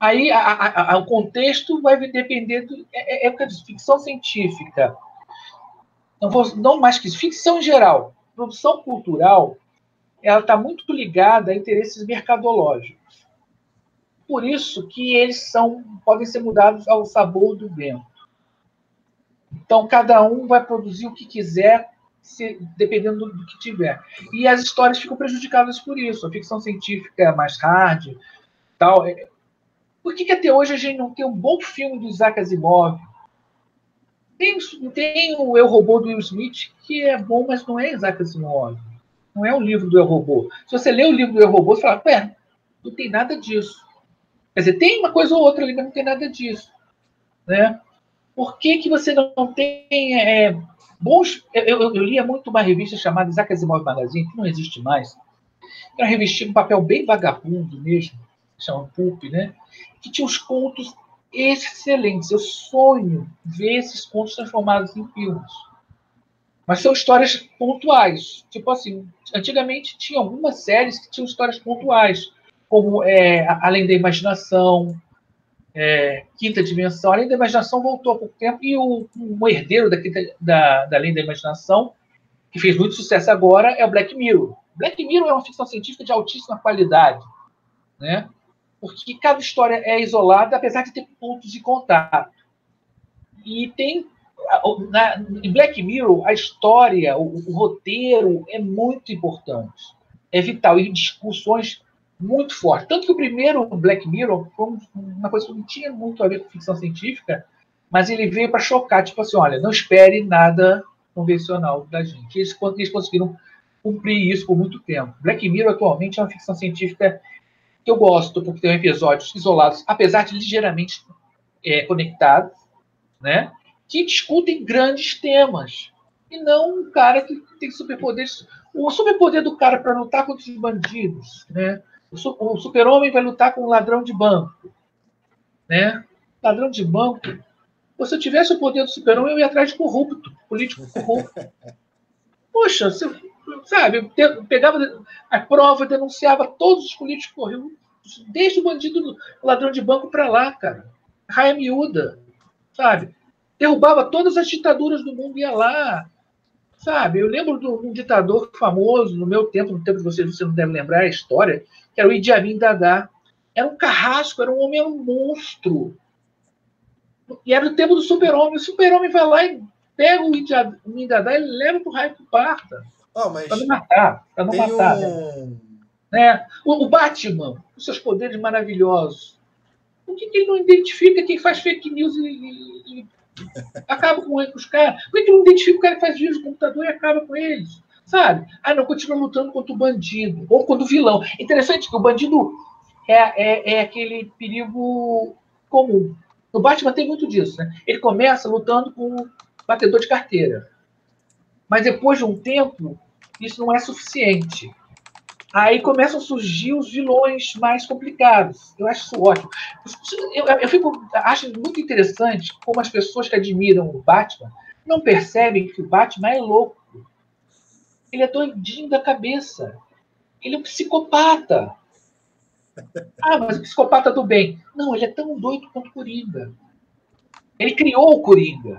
Aí a, a, a, o contexto vai depender do. É, é, é ficção científica. Não, vou, não mais que isso, ficção em geral. Produção cultural ela está muito ligada a interesses mercadológicos. Por isso que eles são podem ser mudados ao sabor do vento. Então, cada um vai produzir o que quiser, se, dependendo do que tiver. E as histórias ficam prejudicadas por isso. A ficção científica é mais hard, tal. Por que, que até hoje a gente não tem um bom filme do Isaac Asimov? Tem, tem o Eu Robô do Will Smith, que é bom, mas não é Isaac Asimov. Não é um livro do Eu Robô. Se você lê o livro do Eu Robô, você fala, pé, não tem nada disso. Quer dizer, tem uma coisa ou outra ali, mas não tem nada disso. Né? Por que, que você não tem é, bons. Eu, eu, eu, lia muito uma revista chamada Isaac Asimov Magazine, que não existe mais. Era uma revista um papel bem vagabundo mesmo, chama Pulp, né? Que tinha uns contos excelentes. Eu sonho ver esses contos transformados em filmes. Mas são histórias pontuais. Tipo assim, antigamente tinha algumas séries que tinham histórias pontuais, como é, Além da Imaginação, é, Quinta Dimensão. Além da Imaginação voltou há pouco tempo e o, um herdeiro da, quinta, da, da Além da Imaginação, que fez muito sucesso agora, é o Black Mirror. Black Mirror é uma ficção científica de altíssima qualidade, né? porque cada história é isolada, apesar de ter pontos de contato. E tem na, em Black Mirror, a história, o, o, roteiro é muito importante, é vital, e discussões muito fortes. Tanto que o primeiro Black Mirror foi uma coisa que não tinha muito a ver com ficção científica, mas ele veio para chocar, tipo assim, olha, não espere nada convencional da gente. Eles, eles conseguiram cumprir isso por muito tempo. Black Mirror atualmente é uma ficção científica que eu gosto, porque tem episódios isolados, apesar de ligeiramente é, conectados, né? que discutem grandes temas. E não um cara que tem superpoderes. O superpoder do cara para lutar contra os bandidos. Né? O, super-homem vai lutar com um ladrão de banco. Né? Ladrão de banco. Se eu tivesse o poder do super-homem, eu ia atrás de corrupto, político corrupto. Poxa, você, sabe, pegava a prova, denunciava todos os políticos corruptos, desde o bandido, o ladrão de banco para lá, cara. Raia miúda, sabe? derrubava todas as ditaduras do mundo, ia lá. Sabe? Eu lembro de um ditador famoso no meu tempo, no tempo de vocês, você não deve lembrar a história, que era o Idi Amin Dada. Era um carrasco, era um homem, era um monstro. E era o tempo do super-homem. O super-homem vai lá e pega o Idi Amin Dada e leva para o raio que parta. Oh, mas para não matar. Para não matar. Um... Né? O, o, Batman, com seus poderes maravilhosos. Por que, que, ele não identifica quem faz fake news e, e Acaba com os caras. Por que não identifica o cara que faz vírus no computador e acaba com eles? Sabe? Ah, não, continua lutando contra o bandido ou contra o vilão. Interessante que o bandido é, é, é aquele perigo comum. No Batman tem muito disso. Né? Ele começa lutando com o batedor de carteira. Mas depois de um tempo, isso não é suficiente. Aí começam a surgir os vilões mais complicados. Eu acho isso ótimo. Eu, eu fico, acho muito interessante como as pessoas que admiram o Batman não percebem que o Batman é louco. Ele é doidinho da cabeça. Ele é um psicopata. Ah, mas o psicopata do bem. Não, ele é tão doido quanto o Coringa. Ele criou o Coringa.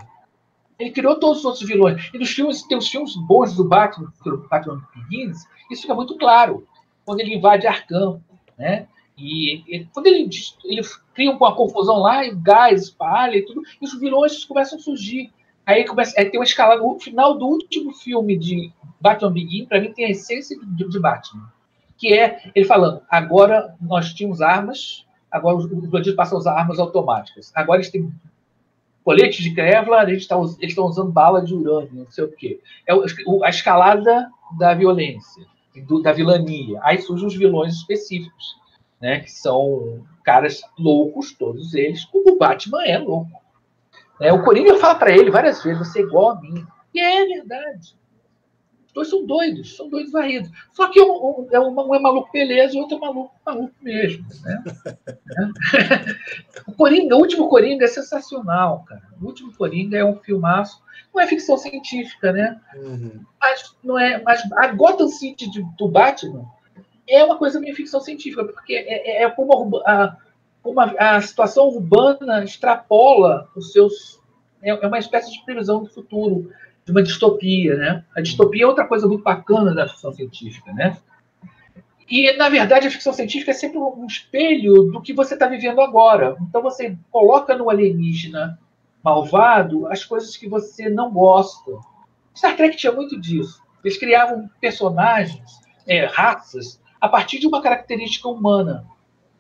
Ele criou todos os outros vilões. E nos filmes, tem os filmes bons do Batman, do Batman Begins, isso fica muito claro. Quando ele invade Arkham, né? E ele, quando ele, ele cria uma confusão lá, e gás, espalha e tudo, e os vilões começam a surgir. Aí, começa, aí tem uma escalada. No final do último filme de Batman Begins, para mim, tem a essência de, de Batman. Que é ele falando: agora nós tínhamos armas, agora os bandidos passam a usar armas automáticas. Agora eles têm colete de Kevlar, eles estão usando bala de urânio, não sei o quê. É a escalada da violência, do, da vilania. Aí surgem os vilões específicos, né? que são caras loucos, todos eles, o Batman é louco. É, o Coringa fala para ele várias vezes: você é igual a mim. E é verdade dois são doidos, são doidos varridos. Só que um, um, é um é maluco beleza e o outro é maluco, maluco mesmo. Né? o Coringa, o último Coringa é sensacional, cara. O último Coringa é um filmaço. Não é ficção científica, né? Uhum. Mas não é. Mas a Gotham City de, do Batman é uma coisa meio ficção científica, porque é, é, é como, a, como a, a situação urbana extrapola os seus. É, é uma espécie de previsão do futuro de uma distopia, né? A distopia é outra coisa muito bacana da ficção científica, né? E, na verdade, a ficção científica é sempre um espelho do que você está vivendo agora. Então, você coloca no alienígena malvado as coisas que você não gosta. Star Trek tinha muito disso. Eles criavam personagens, é, raças, a partir de uma característica humana.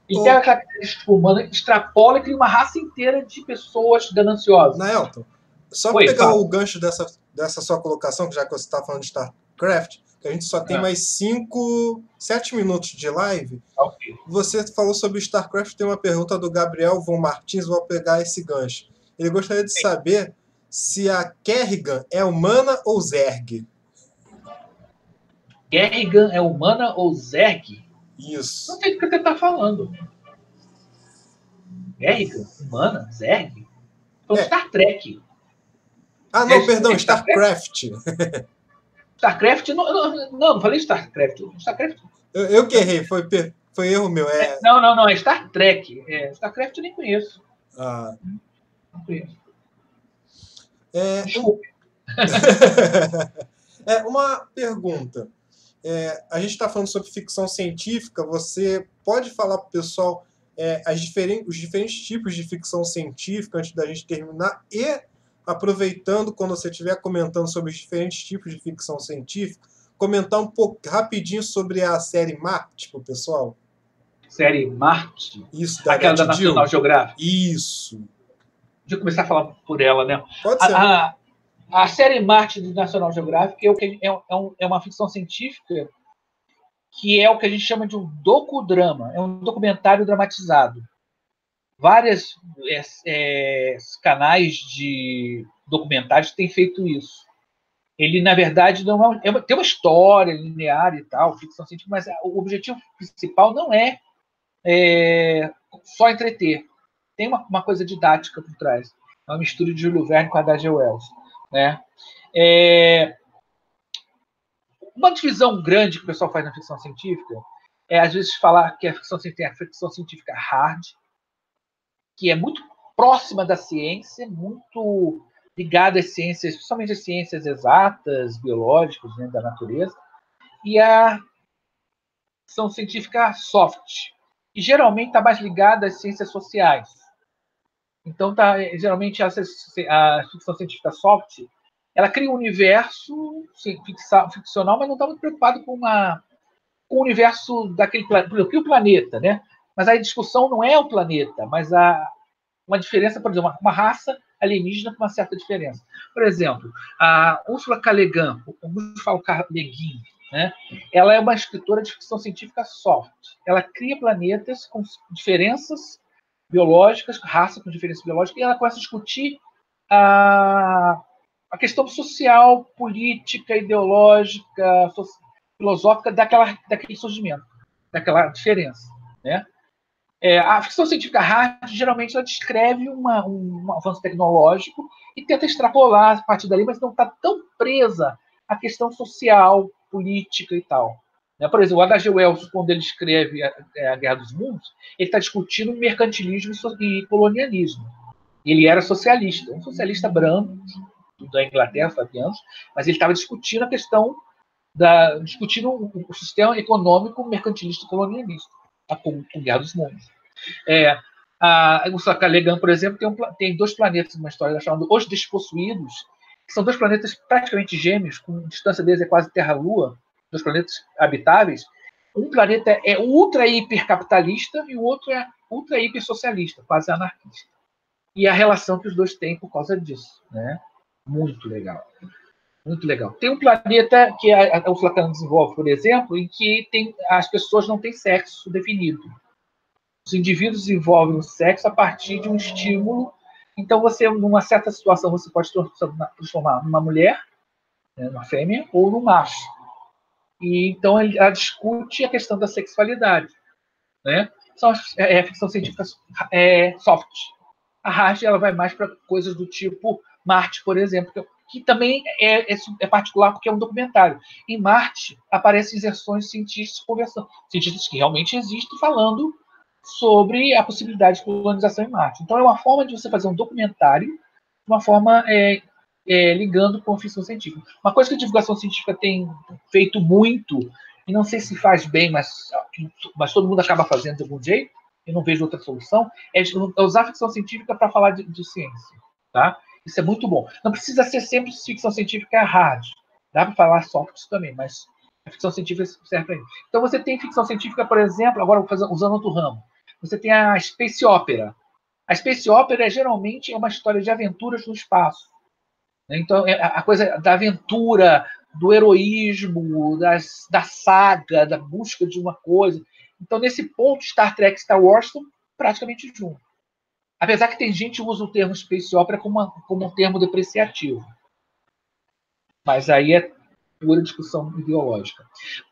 E oh. a característica humana extrapola e cria uma raça inteira de pessoas gananciosas. Naelton, só para pegar fala. o gancho dessa, dessa sua colocação, que já que você está falando de StarCraft, que a gente só tem é. mais 5, 7 minutos de live. Okay. Você falou sobre StarCraft, tem uma pergunta do Gabriel Von Martins, vou pegar esse gancho. Ele gostaria de Sim. saber se a Kerrigan é humana ou Zerg. Kerrigan é humana ou Zerg? Isso. Não tem o que você tá falando. Kerrigan? Humana? Zerg? Então, é. Star Trek. Ah, não, é, perdão, é StarCraft. StarCraft? Não, não, não, não falei StarCraft. StarCraft. Eu, eu que errei, foi, foi erro meu. É... não, não, não, é Star Trek. É, StarCraft eu nem conheço. Ah. Não conheço. É, é, uma pergunta. É, a gente está falando sobre ficção científica. Você pode falar para o pessoal é, as diferentes, os diferentes tipos de ficção científica antes da gente terminar e aproveitando quando você estiver comentando sobre os diferentes tipos de ficção científica, comentar um pouco rapidinho sobre a série Marte para o pessoal. Série Marte? Isso, da Aquela da National Geographic. Isso. Deixa eu começar a falar por ela, né? Pode ser. A, a, a série Marte do National Geographic é, o que, é, é, um, é uma ficção científica que é o que a gente chama de um docudrama, é um documentário dramatizado. Vários é, é, canais de documentários têm feito isso. Ele, na verdade, não é, é uma, tem uma história linear e tal, ficção científica, mas o objetivo principal não é, é só entreter. Tem uma, uma, coisa didática por trás. É uma mistura de Júlio Verne com a H.G. Wells. Né? É, uma divisão grande que o pessoal faz na ficção científica é, às vezes, falar que a ficção científica é a ficção científica hard, que é muito próxima da ciência, muito ligada às ciências, principalmente às ciências exatas, biológicas, né, da natureza, e a ficção científica soft, que geralmente está mais ligada às ciências sociais. Então, tá, geralmente, a, a ficção científica soft ela cria um universo ficcional, mas não está muito preocupado com, uma, com o universo daquele planeta, o planeta, né? Mas a discussão não é o planeta, mas a, uma diferença, por exemplo, uma, raça alienígena com uma certa diferença. Por exemplo, a Ursula K. Le Guin, né? Ela é uma escritora de ficção científica soft. Ela cria planetas com diferenças biológicas, raça com diferenças biológicas, e ela começa a discutir a a questão social, política, ideológica, filosófica daquela, daquele surgimento, daquela diferença. Né? É, a ficção científica hard, geralmente, ela descreve uma, um, um, avanço tecnológico e tenta extrapolar a partir dali, mas não está tão presa à questão social, política e tal. Né? Por exemplo, o H.G. Wells, quando ele escreve a, é, Guerra dos Mundos, ele está discutindo mercantilismo e colonialismo. Ele era socialista, um socialista branco, da Inglaterra, Fabianos, mas ele estava discutindo a questão da discutindo o, sistema econômico mercantilista colonialista, a, com, com Guerra dos Mundos. É, a. Le Guin, por exemplo, tem, um, tem dois planetas numa história chamada Os Despossuídos, que são dois planetas praticamente gêmeos, com distância deles é quase Terra-Lua, dois planetas habitáveis. Um planeta é ultra hiper capitalista e o outro é ultra hiper socialista, quase anarquista. E a relação que os dois têm por causa disso, né? Muito legal. Muito legal. Tem um planeta que a, o Flacan desenvolve, por exemplo, em que tem, as pessoas não têm sexo definido. Os indivíduos desenvolvem o sexo a partir de um estímulo. Então, você, numa certa situação, você pode transformar numa mulher, né, uma fêmea, ou num macho. E então ela discute a questão da sexualidade, né? São é, é ficção científica é, soft. A hard ela vai mais para coisas do tipo Marte, por exemplo, que também é, é, é, particular porque é um documentário. Em Marte aparecem inserções de cientistas conversando, cientistas que realmente existem falando sobre a possibilidade de colonização em Marte. Então é uma forma de você fazer um documentário, uma forma é, é, ligando com a ficção científica. Uma coisa que a divulgação científica tem feito muito e não sei se faz bem, mas, mas todo mundo acaba fazendo de algum jeito, e não vejo outra solução, é usar a ficção científica para falar de, de, ciência. Tá? Isso é muito bom. Não precisa ser sempre ficção científica hard. Dá para falar soft também, mas a ficção científica serve para isso. Então você tem ficção científica, por exemplo, agora usando outro ramo. Você tem a space opera. A space opera geralmente é uma história de aventuras no espaço. Né? Então, é a coisa da aventura, do heroísmo, das, da saga, da busca de uma coisa. Então, nesse ponto, Star Trek e Star Wars estão praticamente juntos. Apesar que tem gente que usa o termo space opera como, uma, como um termo depreciativo. Mas aí é pura discussão ideológica.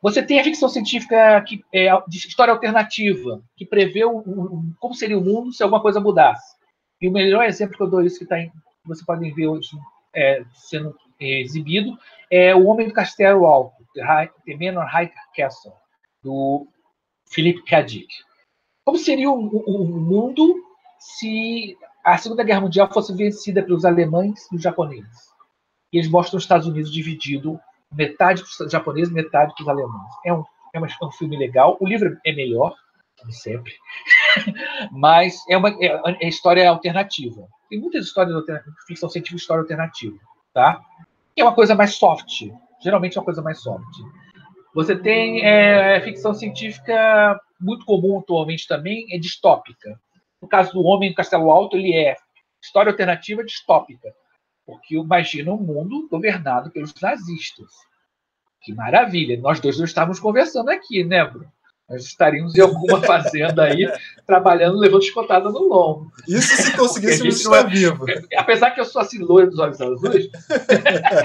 Você tem a ficção científica que é de história alternativa, que prevê o, o, como seria o mundo se alguma coisa mudasse. E o melhor exemplo que eu dou isso que, tá em, você pode ver hoje é, sendo é, exibido é O Homem do Castelo Alto, The, High, The Man on High Castle, do Philip K. Dick. Como seria o, o mundo se a Segunda Guerra Mundial fosse vencida pelos alemães e os japoneses? E eles mostram os Estados Unidos dividido metade para os japoneses, metade para os alemães. É um, é, é um filme legal. O livro é melhor, como sempre, mas é uma é, é história alternativa. Tem muitas histórias alternativas, ficção científica e história alternativa, tá? é uma coisa mais soft. Geralmente é uma coisa mais soft. Você tem é, ficção científica muito comum atualmente também, é distópica. No caso do Homem do Castelo Alto, ele é história alternativa distópica. Porque imagina um mundo governado pelos nazistas. Que maravilha! Nós dois não estávamos conversando aqui, né, Bruno? Nós estaríamos em alguma fazenda aí, trabalhando, levando escotada no lombo. Isso se conseguíssemos estar é... vivo. Apesar que eu sou assim, loiro dos olhos azuis.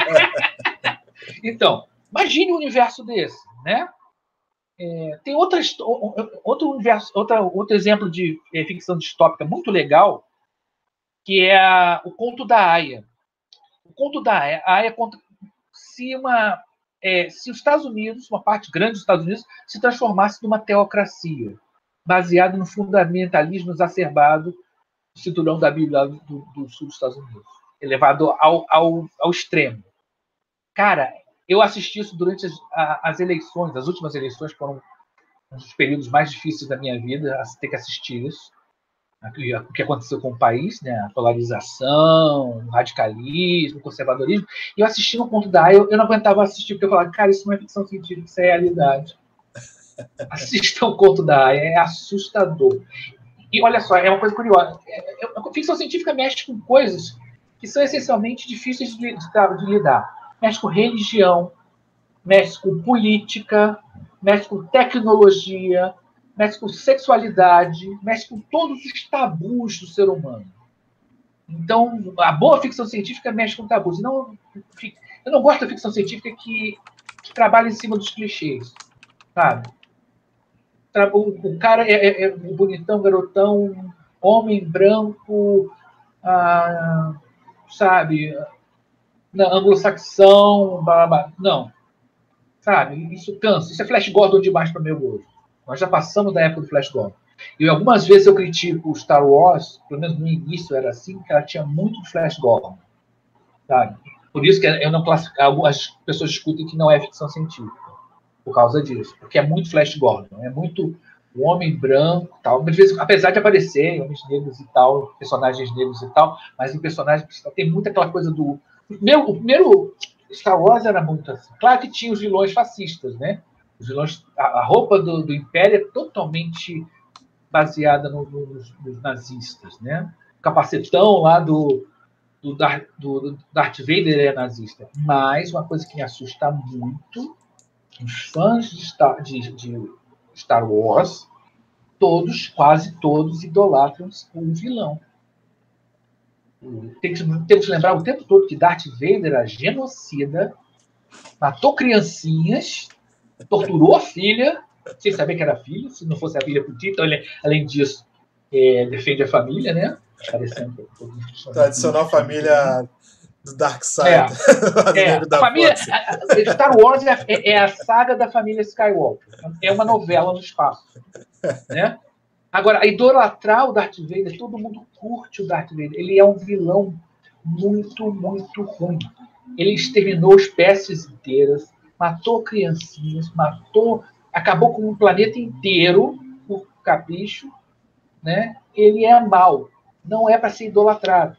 então, imagine um universo desse, né? É, tem outra, outro, universo, outra, outro exemplo de é, ficção distópica muito legal, que é a, o conto da Aya. O conto da Aya, a Aya conta se uma é, se os Estados Unidos, uma parte grande dos Estados Unidos, se transformasse numa teocracia, baseada no fundamentalismo exacerbado do cinturão da Bíblia do, do sul dos Estados Unidos, elevado ao, ao, ao extremo. Cara, eu assisti isso durante as, as, eleições, as últimas eleições foram um dos períodos mais difíceis da minha vida, ter que assistir isso o que aconteceu com o país, né? a polarização, o radicalismo, o conservadorismo. E eu assisti no ponto da eu, eu não aguentava assistir, porque eu falava, cara, isso não é ficção científica, isso é realidade. Assista o conto da Aya, é assustador. E olha só, é uma coisa curiosa. É, é, a ficção científica mexe com coisas que são essencialmente difíceis de, de, de lidar. Mexe com religião, mexe com política, mexe com tecnologia, mexe com sexualidade, mexe com todos os tabus do ser humano. Então, a boa ficção científica mexe com tabus. Não, eu não gosto da ficção científica que, que trabalha em cima dos clichês, sabe? O, o cara é, é, é bonitão, garotão, homem branco, ah, sabe? Anglo-saxão, não. Sabe? Isso cansa. Isso é Flash Gordon demais para meu gosto. Nós já passamos da época do Flash Gordon. E algumas vezes eu critico o Star Wars, pelo menos no início era assim, que ela tinha muito Flash Gordon. Sabe? Por isso que eu não classifico, algumas pessoas discutem que não é ficção científica, por causa disso. Porque é muito Flash Gordon, é muito o homem branco tal. Às vezes, apesar de aparecer homens negros e tal, personagens negros e tal, mas em personagens tem muita aquela coisa do. Primeiro, o primeiro Star Wars era muito assim. Claro que tinha os vilões fascistas, né? Os vilões, a, a roupa do, do, Império é totalmente baseada no, no, nos, nos, nazistas, né? O capacetão lá do, do, do, Darth Vader é nazista. Mas uma coisa que me assusta muito, os fãs de Star, de, de Star Wars, todos, quase todos, idolatram o vilão. Temos que lembrar o tempo todo que Darth Vader era genocida, matou criancinhas, torturou a filha, sem saber que era filho, se não fosse a filha podia. Então, ele, além disso, é, defende a família, né? Parecendo Tradicional família do Dark Side. É, é a família, a, Star Wars é, é, é, a saga da família Skywalker. É uma novela no espaço. Né? Agora, idolatrar o Darth Vader, todo mundo curte o Darth Vader. Ele é um vilão muito, muito ruim. Ele exterminou espécies inteiras matou criancinhas, matou, acabou com um planeta inteiro por capricho, né? Ele é mal, não é para ser idolatrado,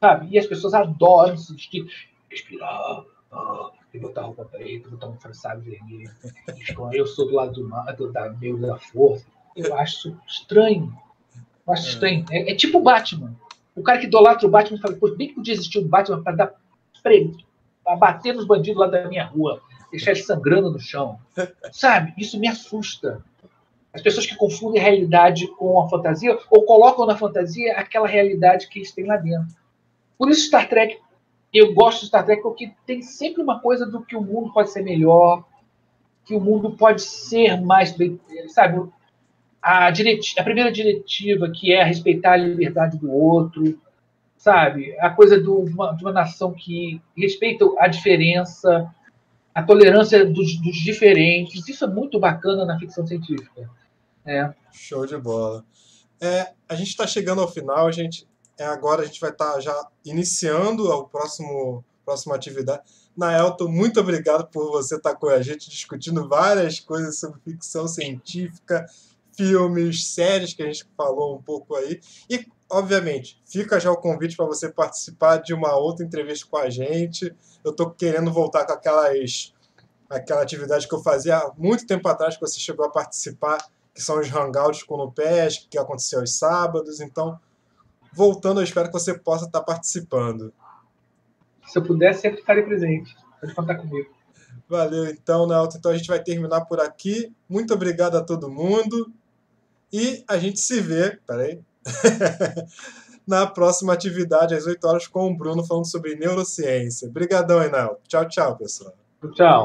sabe? E as pessoas adoram se vestir, respirar, oh, e botar roupa preta, botar um fraçado vermelho. Eu sou do lado do, do da meu da força. Eu acho estranho. Eu acho é. estranho. É, é tipo o Batman. O cara que idolatra o Batman fala, pô, bem que podia existir um Batman para dar prego, para bater nos bandidos lá da minha rua, deixar eles sangrando no chão. Sabe? Isso me assusta. As pessoas que confundem a realidade com a fantasia, ou colocam na fantasia aquela realidade que eles têm lá dentro. Por isso Star Trek, eu gosto de Star Trek porque tem sempre uma coisa do que o mundo pode ser melhor, que o mundo pode ser mais, sabe? A, a primeira diretiva que é respeitar a liberdade do outro, sabe? A coisa do, de, uma, de uma nação que respeita a diferença, a tolerância dos, dos, diferentes. Isso é muito bacana na ficção científica. É. Show de bola. É, a gente está chegando ao final, a gente é, agora a gente vai estar tá já iniciando próximo próxima atividade. Naelton, muito obrigado por você estar tá com a gente discutindo várias coisas sobre ficção científica, filmes, séries que a gente falou um pouco aí. E, obviamente, fica já o convite para você participar de uma outra entrevista com a gente. Eu estou querendo voltar com aquelas aquela atividade que eu fazia há muito tempo atrás, que você chegou a participar, que são os hangouts com o PES, que aconteceu aos sábados. Então, voltando, eu espero que você possa estar participando. Se eu puder, sempre estarei presente. Pode contar comigo. Valeu, então, Nelton. Então a gente vai terminar por aqui. Muito obrigado a todo mundo. E a gente se vê, peraí, na próxima atividade, às 8 horas, com o Bruno falando sobre neurociência. Obrigadão, Enel. Tchau, tchau, pessoal. Tchau.